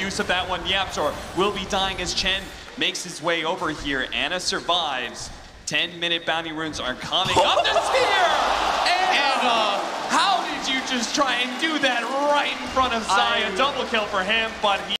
use of that one. YapzOr will be dying as Chen makes his way over here. Ana survives. 10 minute bounty runes are coming up the spear! Ana, how did you just try and do that right in front of Zaya? Double kill for him, but he